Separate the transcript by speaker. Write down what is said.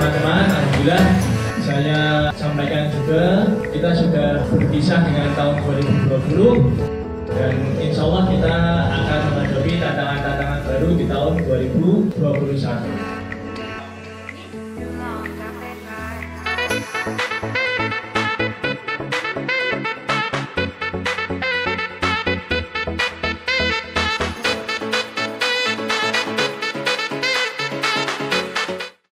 Speaker 1: teman-teman, Alhamdulillah saya sampaikan juga kita sudah berpisah dengan tahun 2020 dan insya Allah kita akan menghadapi tantangan-tantangan baru di tahun 2021.